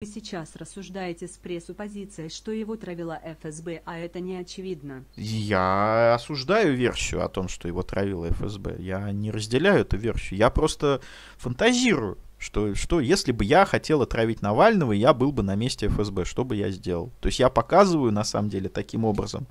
Вы сейчас рассуждаете с пресуппозицией, что его травила ФСБ, а это не очевидно. Я осуждаю версию о том, что его травила ФСБ. Я не разделяю эту версию. Я просто фантазирую, что, что если бы я хотел отравить Навального, я был бы на месте ФСБ. Что бы я сделал? То есть я показываю, на самом деле, таким образом,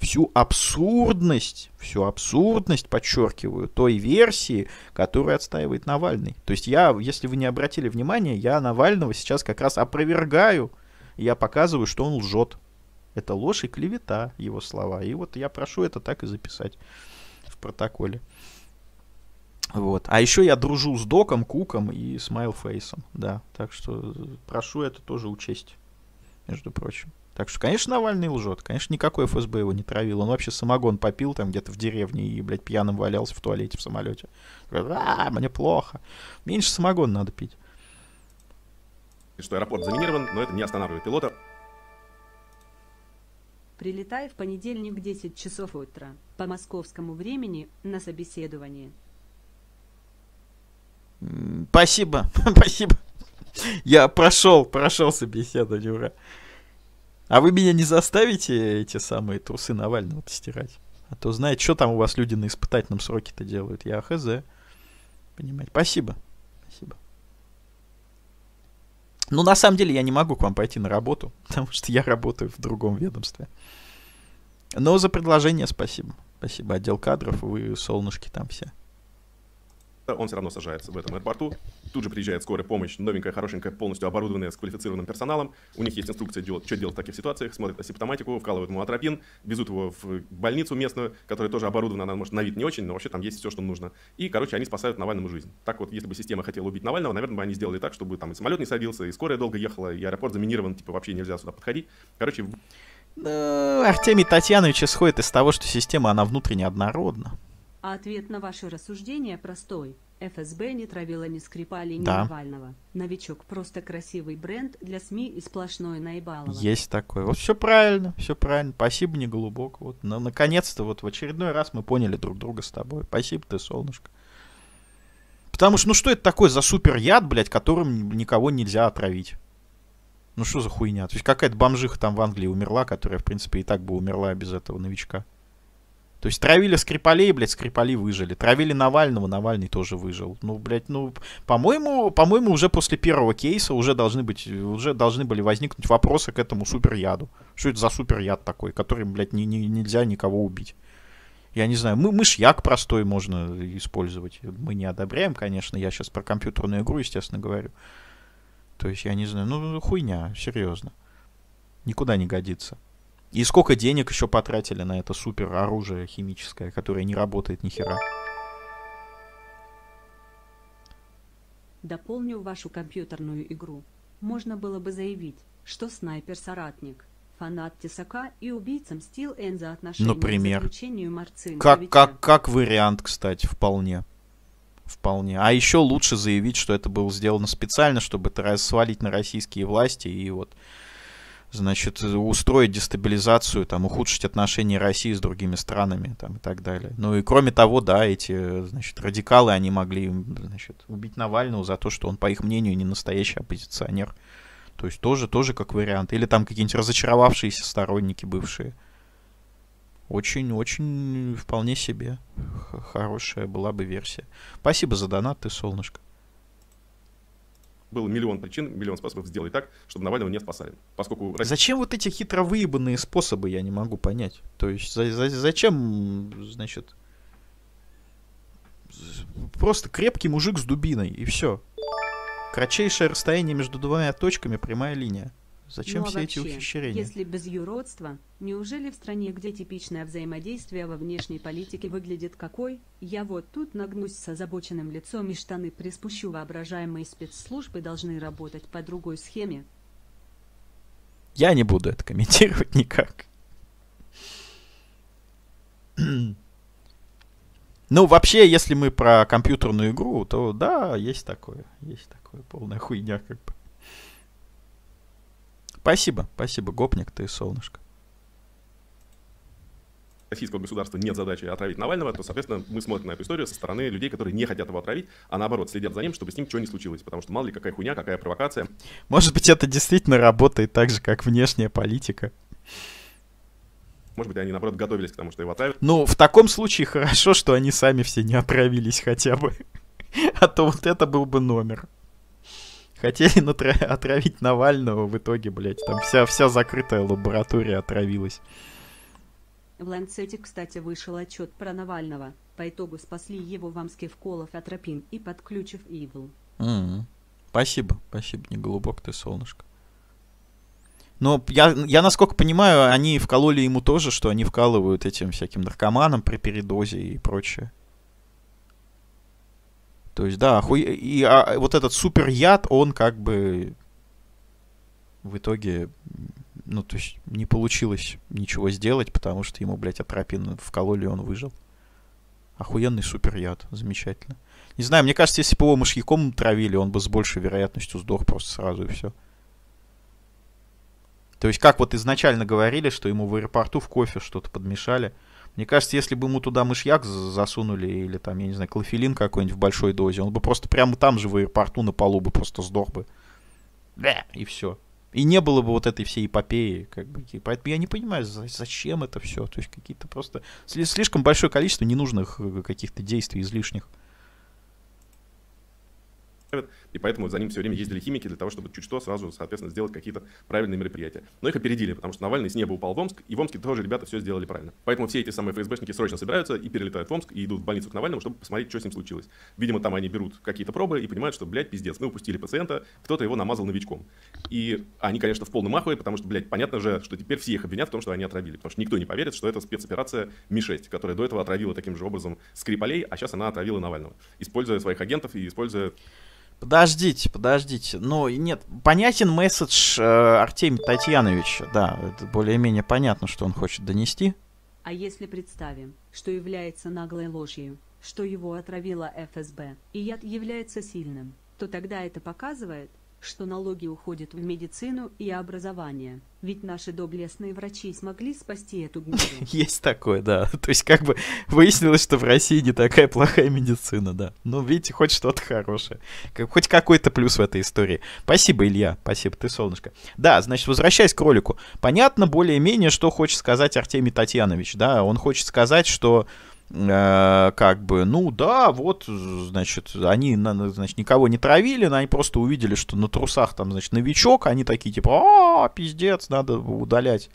всю абсурдность, всю абсурдность, подчеркиваю, той версии, которую отстаивает Навальный. То есть я, если вы не обратили внимания, я Навального сейчас как раз опровергаю, я показываю, что он лжет. Это ложь и клевета, его слова. И вот я прошу это так и записать в протоколе. Вот. А еще я дружу с Доком, Куком и Смайлфейсом. Да, так что прошу это тоже учесть, между прочим. Так что, конечно, Навальный лжет. Конечно, никакой ФСБ его не травил. Он вообще самогон попил там где-то в деревне и, блядь, пьяным валялся в туалете в самолете. А, мне плохо. Меньше самогон надо пить. Что аэропорт заминирован, но это не останавливает пилота. Прилетай в понедельник в 10 часов утра по московскому времени на собеседование. Спасибо, спасибо. Я прошел, прошел собеседование, ура. А вы меня не заставите эти самые трусы Навального стирать? А то знаете, что там у вас люди на испытательном сроке-то делают. Я хз. Понимаете? Спасибо. Спасибо. Ну, на самом деле, я не могу к вам пойти на работу, потому что я работаю в другом ведомстве. Но за предложение спасибо. Спасибо. Отдел кадров, вы солнышки там все он все равно сажается в этом аэропорту. Тут же приезжает скорая помощь, новенькая, хорошенькая, полностью оборудованная с квалифицированным персоналом. У них есть инструкция, делать, что делать в таких ситуациях. Смотрят асимптоматику, вкалывают ему атропин, везут его в больницу местную, которая тоже оборудована, она, может, на вид не очень, но вообще там есть все, что нужно. И, короче, они спасают Навальному жизнь. Так вот, если бы система хотела убить Навального, наверное, бы они сделали так, чтобы там и самолет не садился, и скорая долго ехала, и аэропорт заминирован, типа вообще нельзя сюда подходить. Короче, ну, Артемий Татьянович исходит из того, что система, она внутренне однородна. А ответ на ваше рассуждение простой. ФСБ не травила ни Скрипали, ни да. Навального. Новичок просто красивый бренд для СМИ и сплошное наебалово. Есть такое. Вот все правильно, все правильно. Спасибо, не глубоко. Вот, на, наконец-то вот в очередной раз мы поняли друг друга с тобой. Спасибо ты, солнышко. Потому что, ну что это такое за супер яд, блядь, которым никого нельзя отравить? Ну что за хуйня? То есть какая-то бомжиха там в Англии умерла, которая, в принципе, и так бы умерла без этого новичка. То есть травили Скрипалей, блядь, Скрипали выжили. Травили Навального, Навальный тоже выжил. Ну, блядь, ну, по-моему, по-моему, уже после первого кейса уже должны быть, уже должны были возникнуть вопросы к этому суперяду. Что это за суперяд такой, который, блядь, не, не, нельзя никого убить? Я не знаю, мы, мышьяк простой можно использовать. Мы не одобряем, конечно, я сейчас про компьютерную игру, естественно, говорю. То есть, я не знаю, ну, хуйня, серьезно. Никуда не годится. И сколько денег еще потратили на это супер оружие химическое, которое не работает ни хера. Дополню вашу компьютерную игру. Можно было бы заявить, что снайпер-соратник, фанат Тесака и убийца мстил Эн за отношение Например. к заключению Как, как, как вариант, кстати, вполне. Вполне. А еще лучше заявить, что это было сделано специально, чтобы это свалить на российские власти и вот значит, устроить дестабилизацию, там, ухудшить отношения России с другими странами, там, и так далее. Ну и кроме того, да, эти, значит, радикалы, они могли, значит, убить Навального за то, что он, по их мнению, не настоящий оппозиционер. То есть тоже, тоже как вариант. Или там какие-нибудь разочаровавшиеся сторонники бывшие. Очень-очень вполне себе хорошая была бы версия. Спасибо за донат, ты солнышко был миллион причин, миллион способов сделать так, чтобы Навального не спасали. Поскольку... Зачем вот эти хитро выебанные способы, я не могу понять. То есть за, за, зачем, значит, просто крепкий мужик с дубиной, и все. Кратчайшее расстояние между двумя точками, прямая линия. Зачем ну, а все вообще, эти ухищрения? Если без юродства, неужели в стране, где типичное взаимодействие во внешней политике выглядит какой, я вот тут нагнусь с озабоченным лицом и штаны приспущу, воображаемые спецслужбы должны работать по другой схеме? Я не буду это комментировать никак. Ну, вообще, если мы про компьютерную игру, то да, есть такое. Есть такое. Полная хуйня, как бы. Спасибо, спасибо, гопник ты, солнышко. российского государства нет задачи отравить Навального, то, соответственно, мы смотрим на эту историю со стороны людей, которые не хотят его отравить, а наоборот следят за ним, чтобы с ним ничего не случилось. Потому что мало ли какая хуйня, какая провокация. Может быть, это действительно работает так же, как внешняя политика. Может быть, они, наоборот, готовились к тому, что его отравят. Ну, в таком случае хорошо, что они сами все не отравились хотя бы. А то вот это был бы номер. Хотели натра- отравить Навального, в итоге, блядь, там вся, вся закрытая лаборатория отравилась. В Ланцете, кстати, вышел отчет про Навального. По итогу спасли его в Омске вколов атропин и подключив Evil. М-м. Спасибо, спасибо, не голубок ты, солнышко. Но я, я, насколько понимаю, они вкололи ему тоже, что они вкалывают этим всяким наркоманам при передозе и прочее. То есть, да, охуе... и а, вот этот супер яд, он как бы в итоге, ну, то есть не получилось ничего сделать, потому что ему, блядь, атропин вкололи, и он выжил. Охуенный супер яд, замечательно. Не знаю, мне кажется, если бы его мышьяком травили, он бы с большей вероятностью сдох просто сразу и все. То есть, как вот изначально говорили, что ему в аэропорту в кофе что-то подмешали. Мне кажется, если бы ему туда мышьяк засунули или там, я не знаю, клофелин какой-нибудь в большой дозе, он бы просто прямо там же в аэропорту на полу бы просто сдох бы. И все. И не было бы вот этой всей эпопеи, как бы. И поэтому я не понимаю, зачем это все. То есть какие-то просто слишком большое количество ненужных э, каких-то действий излишних и поэтому за ним все время ездили химики для того, чтобы чуть что сразу, соответственно, сделать какие-то правильные мероприятия. Но их опередили, потому что Навальный с неба упал в Омск, и в Омске тоже ребята все сделали правильно. Поэтому все эти самые ФСБшники срочно собираются и перелетают в Омск, и идут в больницу к Навальному, чтобы посмотреть, что с ним случилось. Видимо, там они берут какие-то пробы и понимают, что, блядь, пиздец, мы упустили пациента, кто-то его намазал новичком. И они, конечно, в полном ахуе, потому что, блядь, понятно же, что теперь все их обвинят в том, что они отравили, потому что никто не поверит, что это спецоперация Ми-6, которая до этого отравила таким же образом Скрипалей, а сейчас она отравила Навального, используя своих агентов и используя Подождите, подождите. Ну, нет, понятен месседж э, Артемия Татьяновича. Да, это более-менее понятно, что он хочет донести. А если представим, что является наглой ложью, что его отравила ФСБ, и яд является сильным, то тогда это показывает, что налоги уходят в медицину и образование. Ведь наши доблестные врачи смогли спасти эту гниду. Есть такое, да. То есть как бы выяснилось, что в России не такая плохая медицина, да. Ну, видите, хоть что-то хорошее. Хоть какой-то плюс в этой истории. Спасибо, Илья. Спасибо, ты солнышко. Да, значит, возвращаясь к ролику. Понятно более-менее, что хочет сказать Артемий Татьянович, да. Он хочет сказать, что Э, как бы, ну да, вот, значит, они, значит, никого не травили, но они просто увидели, что на трусах там, значит, новичок, они такие, типа, а, пиздец, надо удалять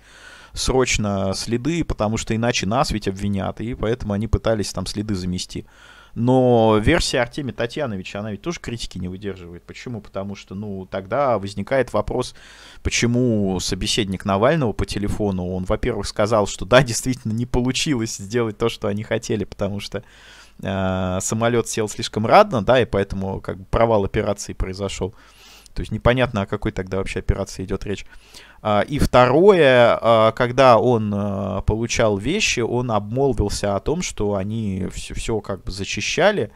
срочно следы, потому что иначе нас ведь обвинят, и поэтому они пытались там следы замести. Но версия Артемия Татьяновича, она ведь тоже критики не выдерживает. Почему? Потому что, ну, тогда возникает вопрос, почему собеседник Навального по телефону, он, во-первых, сказал, что да, действительно не получилось сделать то, что они хотели, потому что э, самолет сел слишком радно, да, и поэтому как бы провал операции произошел. То есть непонятно, о какой тогда вообще операции идет речь. А, и второе, а, когда он а, получал вещи, он обмолвился о том, что они все, все как бы зачищали.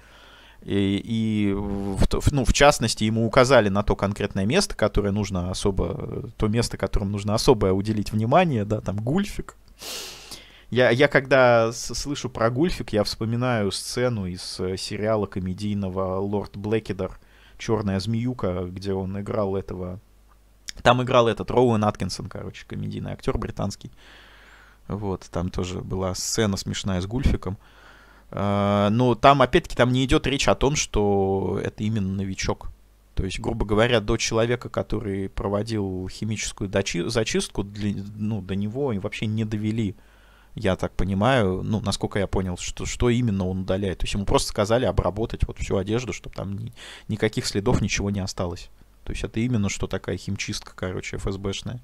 И, и в, ну, в частности, ему указали на то конкретное место, которое нужно особо, то место, которому нужно особо уделить внимание, да, там гульфик. Я, я когда слышу про гульфик, я вспоминаю сцену из э, сериала комедийного «Лорд Блэкидер», «Черная змеюка», где он играл этого там играл этот Роуэн Аткинсон, короче, комедийный актер британский. Вот, там тоже была сцена смешная с Гульфиком. Uh, но там, опять-таки, там не идет речь о том, что это именно новичок. То есть, грубо говоря, до человека, который проводил химическую дочи- зачистку, для, ну, до него вообще не довели, я так понимаю, ну, насколько я понял, что, что именно он удаляет. То есть ему просто сказали обработать вот всю одежду, чтобы там ни, никаких следов, ничего не осталось. То есть это именно что такая химчистка, короче, ФСБшная.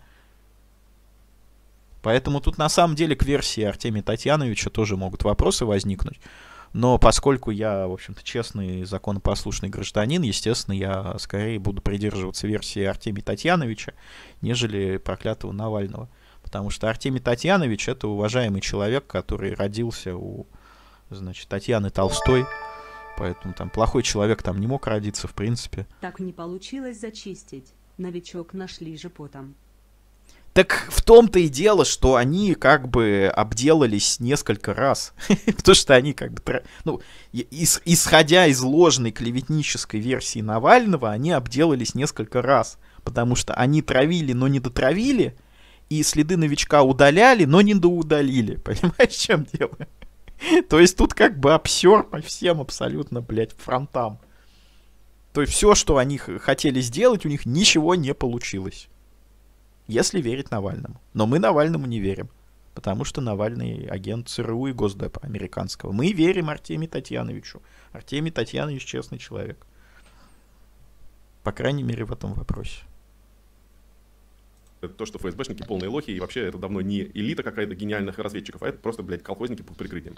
Поэтому тут на самом деле к версии Артемия Татьяновича тоже могут вопросы возникнуть. Но поскольку я, в общем-то, честный, законопослушный гражданин, естественно, я скорее буду придерживаться версии Артемия Татьяновича, нежели проклятого Навального. Потому что Артемий Татьянович — это уважаемый человек, который родился у, значит, Татьяны Толстой, Поэтому там плохой человек там не мог родиться, в принципе. Так не получилось зачистить. Новичок нашли же потом. Так в том-то и дело, что они как бы обделались несколько раз. Потому что они как бы... Ну, ис- исходя из ложной клеветнической версии Навального, они обделались несколько раз. Потому что они травили, но не дотравили, и следы новичка удаляли, но не доудалили. Понимаешь, в чем дело? То есть тут как бы обсер по всем абсолютно, блядь, фронтам. То есть все, что они хотели сделать, у них ничего не получилось. Если верить Навальному. Но мы Навальному не верим. Потому что Навальный агент ЦРУ и Госдепа американского. Мы верим Артемию Татьяновичу. Артемий Татьянович честный человек. По крайней мере, в этом вопросе. То, что ФСБшники полные лохи, и вообще это давно не элита какая-то гениальных разведчиков, а это просто, блядь, колхозники под прикрытием.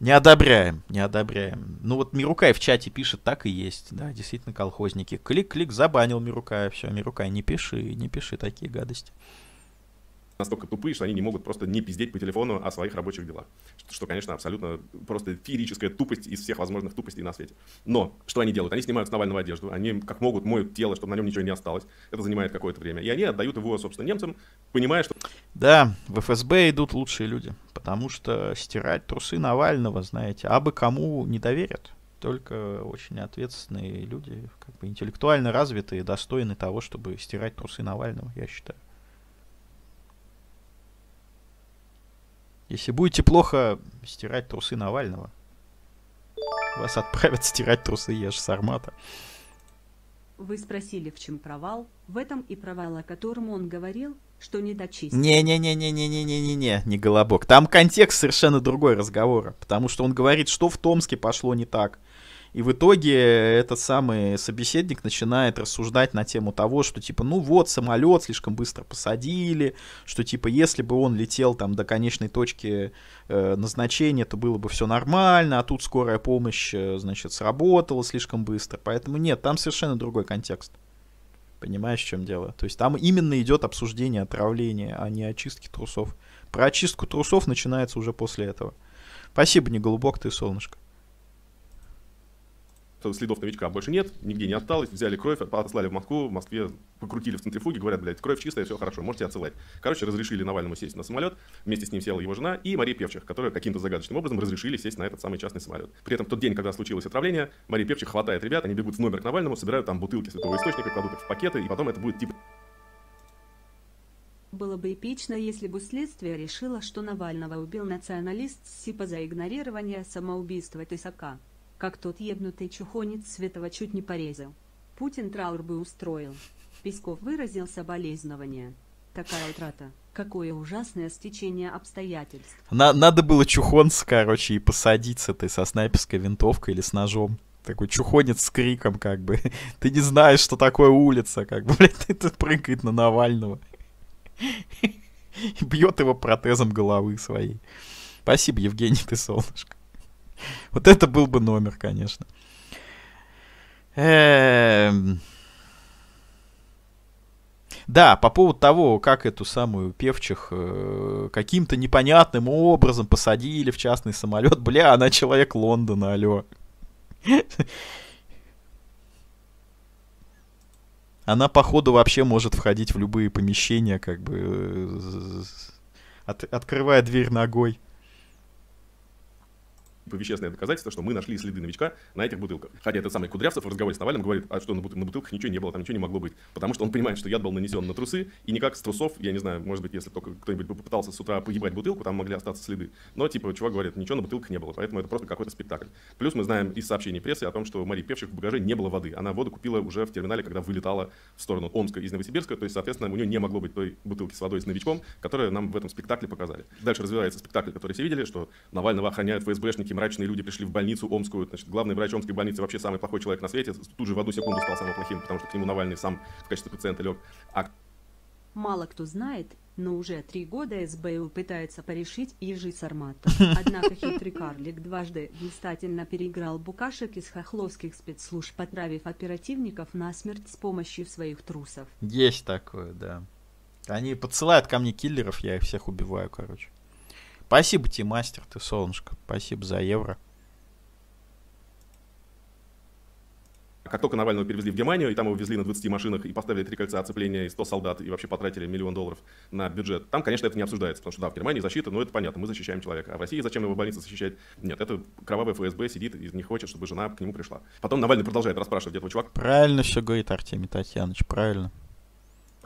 Не одобряем, не одобряем. Ну вот Мирукай в чате пишет, так и есть. Да, действительно, колхозники. Клик-клик, забанил Мирукая. Все, Мирукай, не пиши, не пиши такие гадости настолько тупые, что они не могут просто не пиздеть по телефону о своих рабочих делах. Что, что, конечно, абсолютно просто феерическая тупость из всех возможных тупостей на свете. Но что они делают? Они снимают с Навального одежду, они как могут моют тело, чтобы на нем ничего не осталось. Это занимает какое-то время. И они отдают его, собственно, немцам, понимая, что... Да, в ФСБ идут лучшие люди, потому что стирать трусы Навального, знаете, а бы кому не доверят. Только очень ответственные люди, как бы интеллектуально развитые, достойны того, чтобы стирать трусы Навального, я считаю. Если будете плохо стирать трусы Навального, вас отправят стирать трусы Еш Сармата. Вы спросили, в чем провал? В этом и провал, о котором он говорил, что не дочистил. Не-не-не-не-не-не-не-не, не Голобок. Там контекст совершенно другой разговора. Потому что он говорит, что в Томске пошло не так. И в итоге этот самый собеседник начинает рассуждать на тему того, что типа, ну вот, самолет слишком быстро посадили, что типа, если бы он летел там до конечной точки э, назначения, то было бы все нормально, а тут скорая помощь, э, значит, сработала слишком быстро. Поэтому нет, там совершенно другой контекст. Понимаешь, в чем дело? То есть там именно идет обсуждение отравления, а не очистки трусов. Про очистку трусов начинается уже после этого. Спасибо, не голубок ты, солнышко следов новичка больше нет, нигде не осталось, взяли кровь, отослали в Москву, в Москве покрутили в центрифуге, говорят, блядь, кровь чистая, все хорошо, можете отсылать. Короче, разрешили Навальному сесть на самолет, вместе с ним села его жена и Мария Певчих, которые каким-то загадочным образом разрешили сесть на этот самый частный самолет. При этом в тот день, когда случилось отравление, Мария Певчих хватает ребят, они бегут в номер к Навальному, собирают там бутылки святого источника, кладут их в пакеты, и потом это будет типа было бы эпично, если бы следствие решило, что Навального убил националист Сипа за игнорирование самоубийства Тысака как тот ебнутый чухонец Светова чуть не порезал. Путин траур бы устроил. Песков выразил соболезнования. Такая утрата. Какое ужасное стечение обстоятельств. На надо было чухонца, короче, и посадить с этой со снайперской винтовкой или с ножом. Такой чухонец с криком, как бы. Ты не знаешь, что такое улица, как бы, блядь, ты прыгает на Навального. И бьет его протезом головы своей. Спасибо, Евгений, ты солнышко. Вот это был бы номер, конечно. Эм... Да, по поводу того, как эту самую певчих э, каким-то непонятным образом посадили в частный самолет. Бля, она человек Лондона, алло. Она, походу, вообще может входить в любые помещения, как бы э, от, открывая дверь ногой вещественное доказательство, что мы нашли следы новичка на этих бутылках. Хотя этот самый Кудрявцев в разговоре с Навальным говорит, а что на, бут- на бутылках ничего не было, там ничего не могло быть. Потому что он понимает, что яд был нанесен на трусы, и никак с трусов, я не знаю, может быть, если только кто-нибудь попытался с утра поебать бутылку, там могли остаться следы. Но, типа, чувак говорит, ничего на бутылках не было, поэтому это просто какой-то спектакль. Плюс мы знаем из сообщений прессы о том, что Марии Певчих в багаже не было воды. Она воду купила уже в терминале, когда вылетала в сторону Омска из Новосибирска, то есть, соответственно, у нее не могло быть той бутылки с водой с новичком, которую нам в этом спектакле показали. Дальше развивается спектакль, который все видели, что Навального охраняют ФСБшники, мрачные люди пришли в больницу Омскую, значит, главный врач Омской больницы вообще самый плохой человек на свете, тут же в одну секунду стал самым плохим, потому что к нему Навальный сам в качестве пациента лег. А... Мало кто знает, но уже три года СБУ пытается порешить Ежи Сармата. Однако хитрый карлик дважды блистательно переиграл букашек из хохловских спецслужб, отправив оперативников на смерть с помощью своих трусов. Есть такое, да. Они подсылают ко мне киллеров, я их всех убиваю, короче. Спасибо тебе, мастер, ты солнышко. Спасибо за евро. Как только Навального перевезли в Германию, и там его везли на 20 машинах и поставили три кольца оцепления и 100 солдат, и вообще потратили миллион долларов на бюджет, там, конечно, это не обсуждается, потому что да, в Германии защита, ну это понятно, мы защищаем человека. А в России зачем его в больнице защищать? Нет, это кровавая ФСБ сидит и не хочет, чтобы жена к нему пришла. Потом Навальный продолжает расспрашивать этого чувака. Правильно все говорит Артемий Татьянович, правильно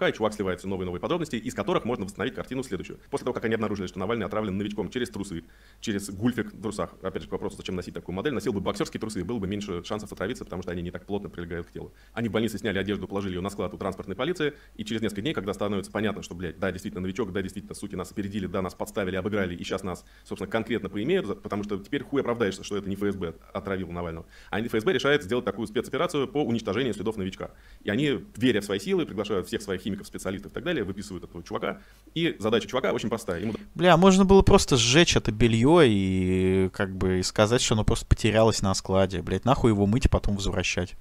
и чувак сливается новые-новые подробности, из которых можно восстановить картину следующую. После того, как они обнаружили, что Навальный отравлен новичком через трусы, через гульфик в трусах, опять же, к вопросу, зачем носить такую модель, носил бы боксерские трусы, было бы меньше шансов отравиться, потому что они не так плотно прилегают к телу. Они в больнице сняли одежду, положили ее на склад у транспортной полиции, и через несколько дней, когда становится понятно, что, блядь, да, действительно новичок, да, действительно, суки, нас опередили, да, нас подставили, обыграли, и сейчас нас, собственно, конкретно поимеют, потому что теперь хуй оправдаешься, что это не ФСБ отравил Навального. А ФСБ решает сделать такую спецоперацию по уничтожению следов новичка. И они, веря в свои силы, приглашают всех своих химиков, специалистов и так далее, выписывают этого чувака. И задача чувака очень простая. Ему... Бля, можно было просто сжечь это белье и как бы сказать, что оно просто потерялось на складе. Блять, нахуй его мыть и потом возвращать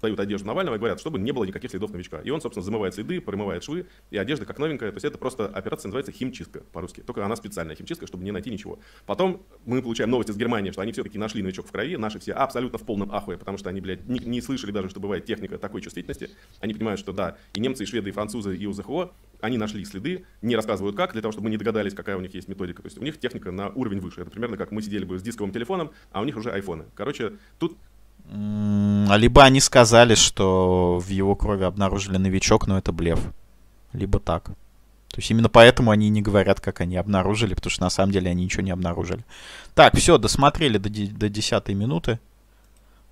дают одежду Навального и говорят, чтобы не было никаких следов новичка. И он, собственно, замывает следы, промывает швы, и одежда как новенькая. То есть это просто операция называется химчистка по-русски. Только она специальная химчистка, чтобы не найти ничего. Потом мы получаем новости из Германии, что они все-таки нашли новичок в крови. Наши все абсолютно в полном ахуе, потому что они, блядь, не, не слышали даже, что бывает техника такой чувствительности. Они понимают, что да, и немцы, и шведы, и французы, и УЗХО, они нашли следы, не рассказывают как, для того, чтобы мы не догадались, какая у них есть методика. То есть у них техника на уровень выше. Это примерно как мы сидели бы с дисковым телефоном, а у них уже айфоны. Короче, тут либо они сказали, что в его крови обнаружили новичок, но это блеф. Либо так. То есть именно поэтому они не говорят, как они обнаружили, потому что на самом деле они ничего не обнаружили. Так, все, досмотрели до, до 10 минуты.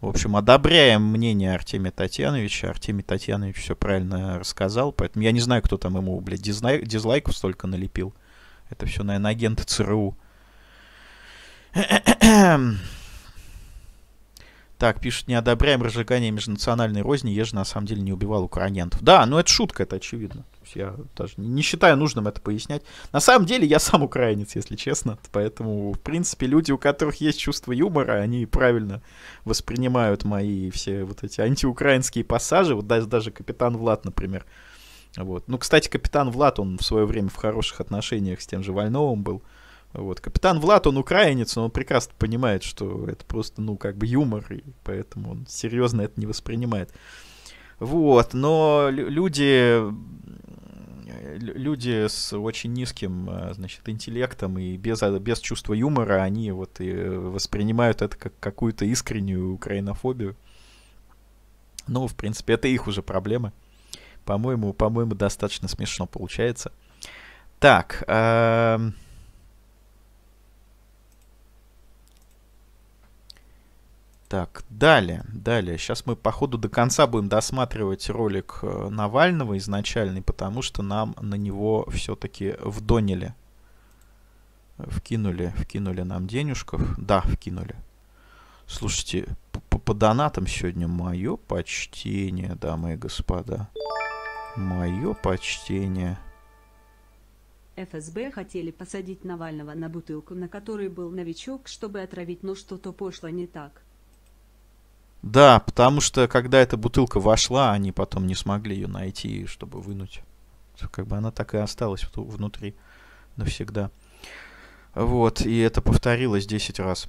В общем, одобряем мнение Артемия Татьяновича. Артемий Татьянович все правильно рассказал. Поэтому я не знаю, кто там ему, блядь, дизлайк, дизлайков столько налепил. Это все, наверное, агенты ЦРУ. Так, пишут, не одобряем разжигание межнациональной розни, еже на самом деле не убивал украинцев. Да, ну это шутка, это очевидно. Я даже не считаю нужным это пояснять. На самом деле я сам украинец, если честно. Поэтому, в принципе, люди, у которых есть чувство юмора, они правильно воспринимают мои все вот эти антиукраинские пассажи. Вот даже, даже капитан Влад, например. Вот. Ну, кстати, капитан Влад, он в свое время в хороших отношениях с тем же Вольновым был. Вот. Капитан Влад, он украинец, но он прекрасно понимает, что это просто, ну, как бы юмор, и поэтому он серьезно это не воспринимает. Вот, но люди, люди с очень низким, а, значит, интеллектом и без, без чувства юмора, они вот и воспринимают это как какую-то искреннюю украинофобию. Ну, в принципе, это их уже проблемы. По-моему, по-моему, достаточно смешно получается. Так, э Так, далее, далее. Сейчас мы по ходу до конца будем досматривать ролик э, Навального изначальный, потому что нам на него все-таки вдонили. Вкинули, вкинули нам денежков. Да, вкинули. Слушайте, по, по донатам сегодня мое почтение, дамы и господа. Мое почтение. ФСБ хотели посадить Навального на бутылку, на которой был новичок, чтобы отравить, но что-то пошло не так. Да, потому что когда эта бутылка вошла, они потом не смогли ее найти, чтобы вынуть. Как бы она так и осталась внутри навсегда. Вот, и это повторилось 10 раз.